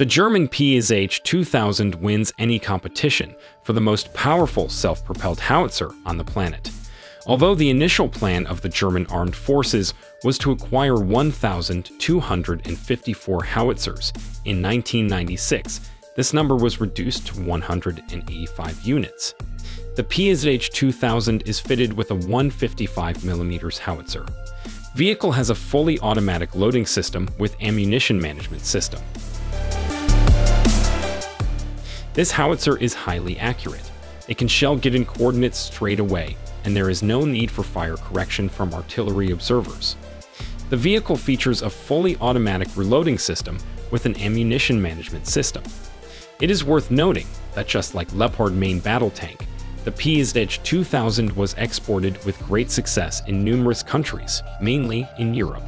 The German PzH 2000 wins any competition for the most powerful self-propelled howitzer on the planet. Although the initial plan of the German armed forces was to acquire 1,254 howitzers in 1996, this number was reduced to 185 units. The PzH 2000 is fitted with a 155mm howitzer. Vehicle has a fully automatic loading system with ammunition management system. This howitzer is highly accurate. It can shell given coordinates straight away, and there is no need for fire correction from artillery observers. The vehicle features a fully automatic reloading system with an ammunition management system. It is worth noting that just like Leopard main battle tank, the PzH 2000 was exported with great success in numerous countries, mainly in Europe.